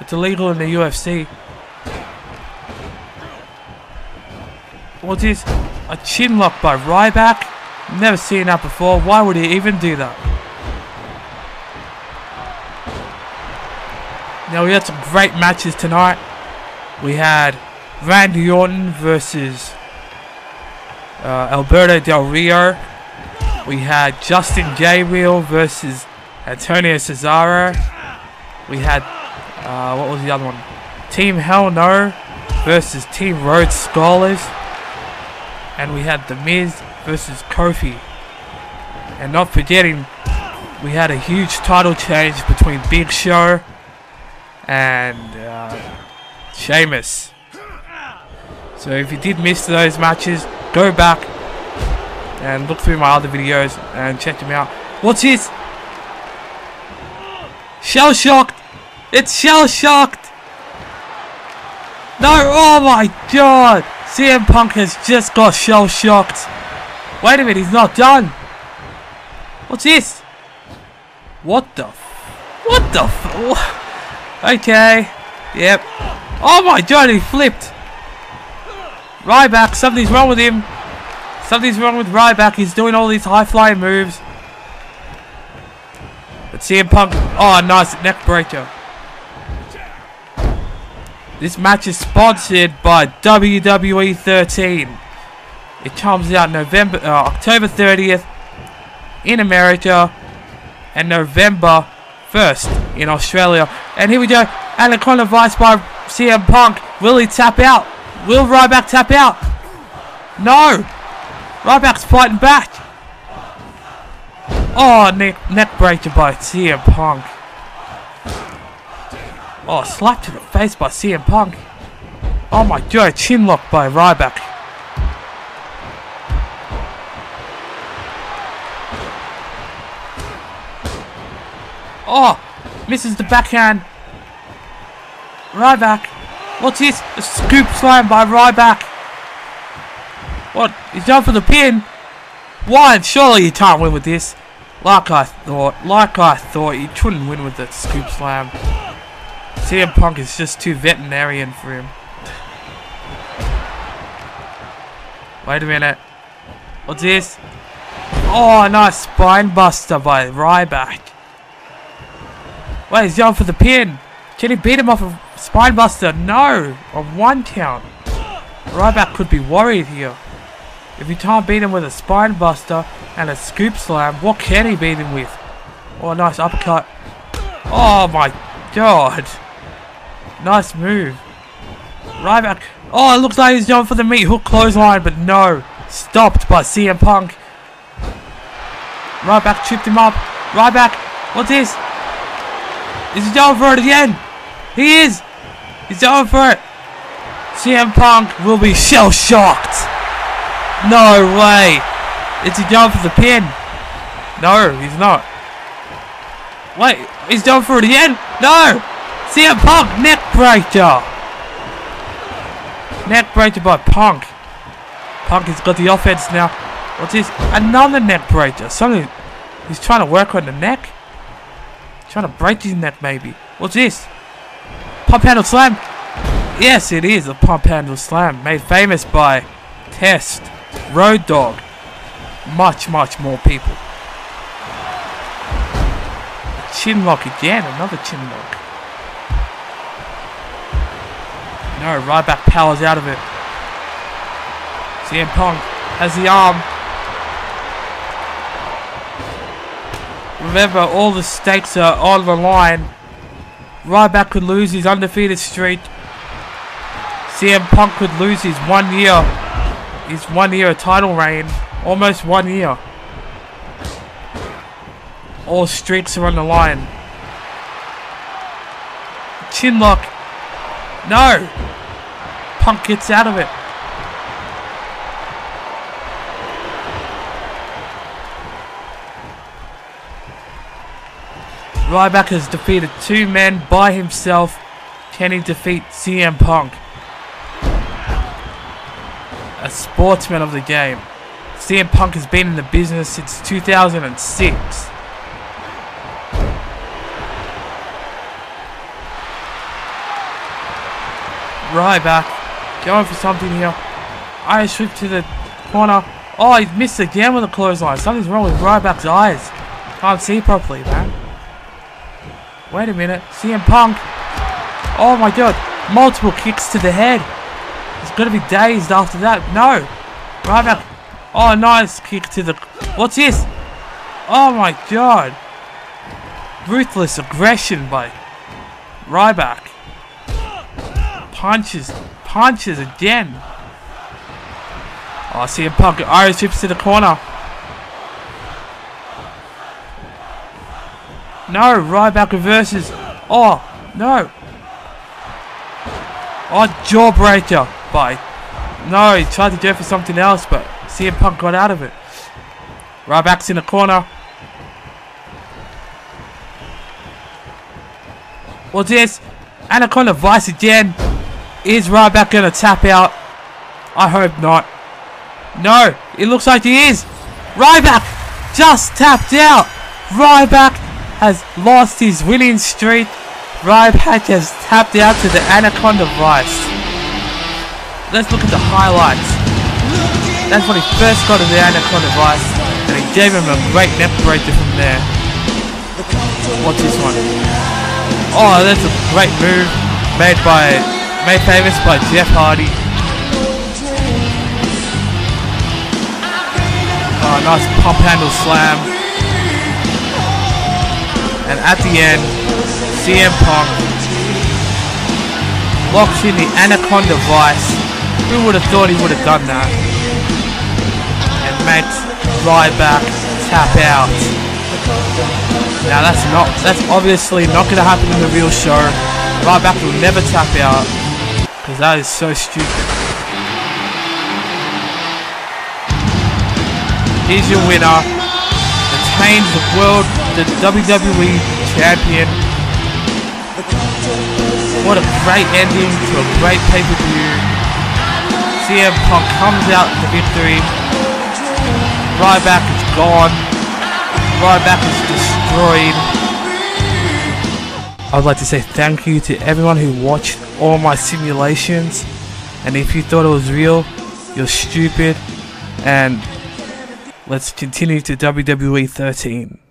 It's illegal in the UFC. What's? A chin lock by Ryback? Never seen that before. Why would he even do that? Now we had some great matches tonight. We had Randy Orton versus uh, Alberto Del Rio. We had Justin Gabriel versus Antonio Cesaro. We had uh, what was the other one? Team Hell No versus Team Rhodes Scholars. And we had The Miz versus Kofi. And not forgetting, we had a huge title change between Big Show and uh, Sheamus. So if you did miss those matches, go back and look through my other videos and check them out. What's this? Shell shocked! It's shell shocked! No, oh my god! CM Punk has just got shell shocked. Wait a minute, he's not done. What's this? What the? what the? okay. Yep. Oh my god, he flipped. Ryback, something's wrong with him. Something's wrong with Ryback. He's doing all these high flying moves. But CM Punk. Oh, nice neck breaker. This match is sponsored by WWE 13. It comes out November, uh, October 30th in America and November 1st in Australia. And here we go. Anaconda Vice by CM Punk. Will he tap out? Will Ryback tap out? No! Ryback's fighting back. Oh, neck, neck breaker by CM Punk. Oh, slap to the face by CM Punk. Oh my god, chin lock by Ryback. Oh, misses the backhand. Ryback. What's this? A scoop slam by Ryback. What? He's going for the pin. One, surely you can't win with this. Like I thought, like I thought, you couldn't win with the scoop slam. CM Punk is just too veterinarian for him. Wait a minute. What's this? Oh, nice spine buster by Ryback. Wait, he's going for the pin. Can he beat him off a spine buster? No, on one count. Ryback could be worried here. If he can't beat him with a spine buster and a scoop slam, what can he beat him with? Oh, nice uppercut. Oh my god. Nice move. Ryback. Oh, it looks like he's going for the meat hook clothesline, but no. Stopped by CM Punk. Ryback tripped him up. Ryback. What's this? Is he going for it again? He is. He's going for it. CM Punk will be shell shocked. No way. Is he going for the pin? No, he's not. Wait, he's going for it again? No. CM Punk neck breaker. Neck breaker by Punk. Punk has got the offense now. What's this? Another neck breaker. Something. He's trying to work on the neck. Trying to break his neck, maybe. What's this? Pump handle slam. Yes, it is a pump handle slam made famous by Test, Road Dog, much, much more people. Chin lock again. Another chin No, Ryback powers out of it. CM Punk has the arm. Remember, all the stakes are on the line. Ryback could lose his undefeated streak. CM Punk could lose his one year, his one year title reign. Almost one year. All streaks are on the line. Chin lock. No! Punk gets out of it. Ryback has defeated two men by himself. Can he defeat CM Punk? A sportsman of the game. CM Punk has been in the business since 2006. Ryback going for something here. Irish whip to the corner. Oh, he missed again with the clothesline. Something's wrong with Ryback's eyes. Can't see properly, man. Wait a minute. CM Punk. Oh my god. Multiple kicks to the head. He's going to be dazed after that. No. Ryback. Oh, nice kick to the... What's this? Oh my god. Ruthless aggression by Ryback. Punches. Punches again. Oh, CM Punk. Irish chips to the corner. No, Ryback reverses. Oh, no. Oh, jawbreaker by. No, he tried to go for something else, but CM Punk got out of it. Ryback's in the corner. What's this? Anaconda Vice again. Is Ryback going to tap out? I hope not. No, it looks like he is. Ryback just tapped out. Ryback has lost his winning streak. Ryback has tapped out to the Anaconda Vice. Let's look at the highlights. That's when he first got to the Anaconda Vice, and he gave him a great neck breaker from there. What's this one? Oh, that's a great move made by, made famous by Jeff Hardy. Uh, oh, nice pump handle slam. And at the end, CM Punk locks in the Anaconda Vice. Who would have thought he would have done that? And makes Ryback tap out. Now that's not, that's obviously not going to happen in the real show. Ryback will never tap out. Because that is so stupid. Here's your winner. Retains the world, the WWE champion. What a great ending to a great pay-per-view. CM Punk comes out the victory. Ryback is gone. Ryback is destroyed. I would like to say thank you to everyone who watched all my simulations. And if you thought it was real, you're stupid. And Let's continue to WWE 13.